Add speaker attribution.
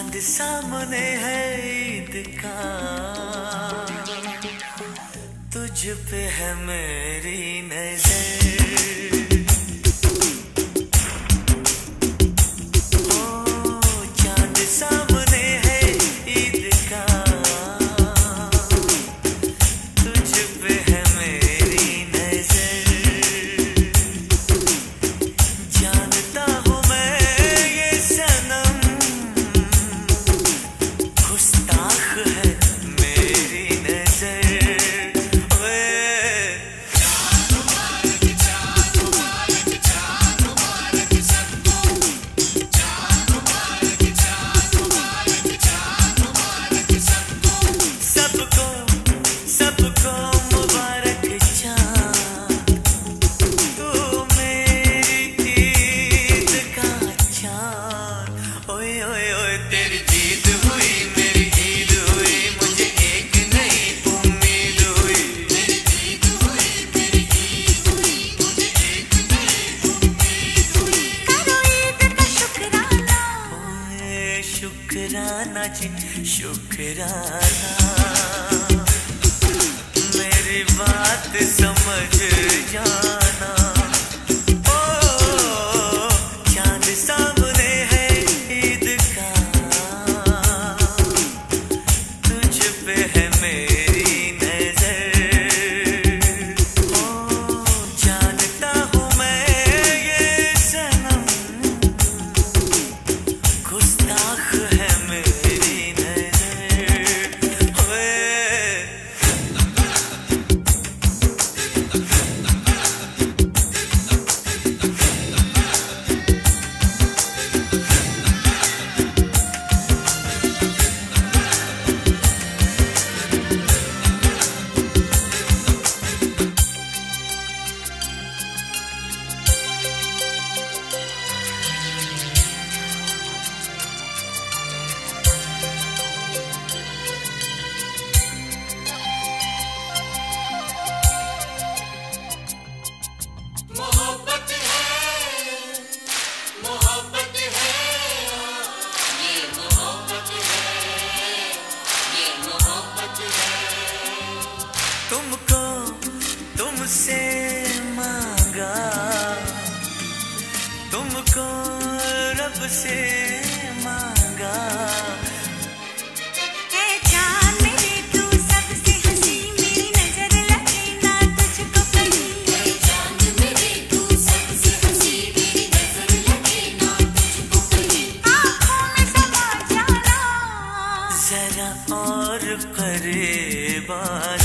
Speaker 1: चाँद सामने है ईद का तुझ पे है मेरी नज़र। शुक्राना जी शुक्राना। मेरी बात समझ जाना। तुमको तुमसे मांगा। तुमको रब से मांगा। जरा और मेरी बात।